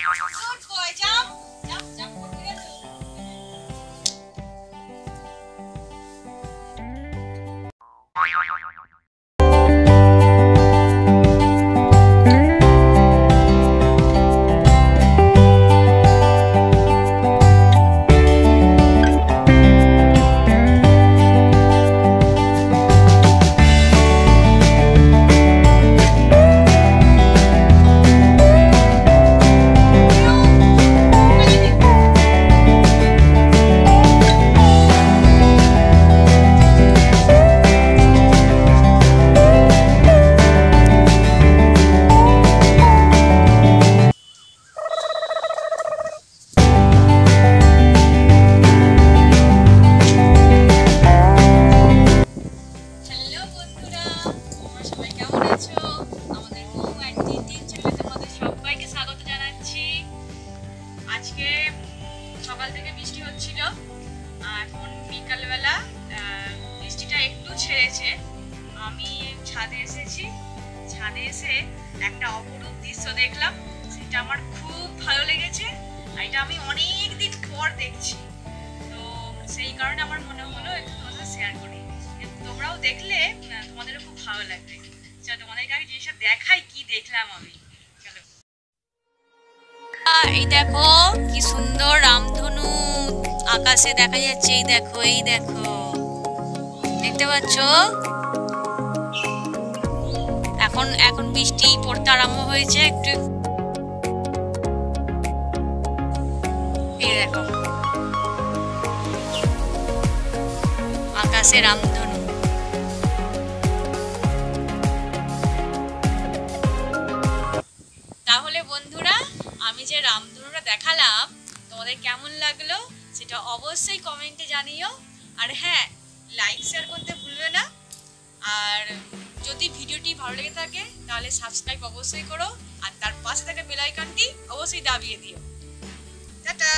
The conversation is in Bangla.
Don't go, jump. সকাল থেকে বৃষ্টি হচ্ছিল। এখন বিকালবেলা বৃষ্টিটা একটু ছেড়েছে। আমি ছাদে এসেছি। ছাদে এসে একটা অপরূপ দৃশ্য দেখলাম। সেটা আমার খুব ভালো লেগেছে আর এটা আমি অনেক দিন পর দেখছি। তো সেই কারণে আমার মনে হলো একটু তোমাদের শেয়ার করি। তোমরাও দেখলে তোমাদেরও খুব ভালো লাগবে। চলো, তোমাদেরকে আগে জিনিসটা দেখাই কি দেখলাম আমি। চলো। এই দেখো, কি সুন্দর আকাশে দেখা যাচ্ছে, এই দেখো এই দেখো। দেখতে পাচ্ছ? এখন এখন বৃষ্টি পড়তে আরম্ভ হয়েছে, একটু দেখো। আকাশে রামধনু তাহলে বন্ধুরা, আমি যে রামধনুটা দেখালাম, তোমাদের কেমন লাগল? সেটা অবশ্যই কমেন্টে জানিও। আর হ্যাঁ লাইক শেয়ার করতে ভুলবে না। আর যদি ভিডিওটি ভালো লেগে থাকে, তাহলে সাবস্ক্রাইব অবশ্যই করো। আর তার পাশে থাকা বেল আইকনটি অবশ্যই দাবিয়ে দিও। টাটা!